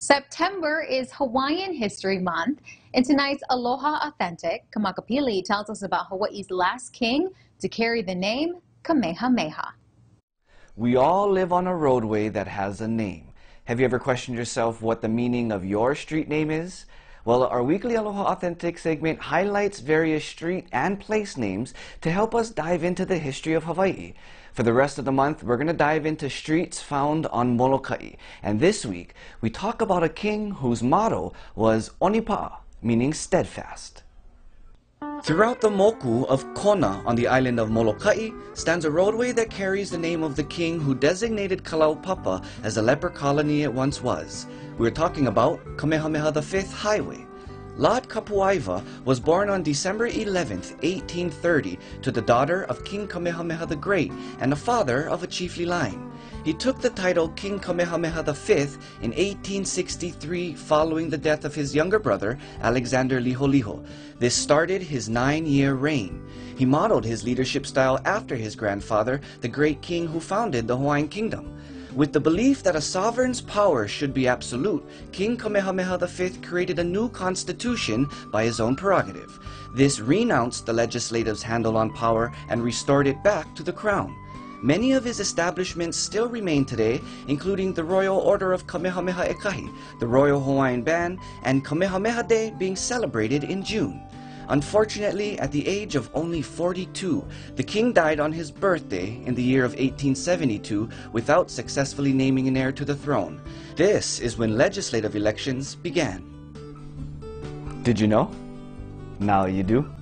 September is Hawaiian History Month. and tonight's Aloha Authentic, Kamakapili tells us about Hawaii's last king to carry the name Kamehameha. We all live on a roadway that has a name. Have you ever questioned yourself what the meaning of your street name is? Well, our weekly Aloha Authentic segment highlights various street and place names to help us dive into the history of Hawaii. For the rest of the month, we're going to dive into streets found on Molokai. And this week, we talk about a king whose motto was Onipaʻa, meaning steadfast. Throughout the moku of Kona on the island of Molokai stands a roadway that carries the name of the king who designated Kalaupapa as the leper colony it once was. We're talking about Kamehameha V Highway. Lot Kapuaiwa was born on December 11, 1830, to the daughter of King Kamehameha the Great and the father of a chiefly line. He took the title King Kamehameha V in 1863 following the death of his younger brother, Alexander Liholiho. This started his nine-year reign. He modeled his leadership style after his grandfather, the great king who founded the Hawaiian Kingdom. With the belief that a sovereign's power should be absolute, King Kamehameha V created a new constitution by his own prerogative. This renounced the legislative's handle on power and restored it back to the crown. Many of his establishments still remain today, including the Royal Order of Kamehameha Ekahi, the Royal Hawaiian Band, and Kamehameha Day being celebrated in June. Unfortunately, at the age of only 42, the king died on his birthday in the year of 1872 without successfully naming an heir to the throne. This is when legislative elections began. Did you know? Now you do.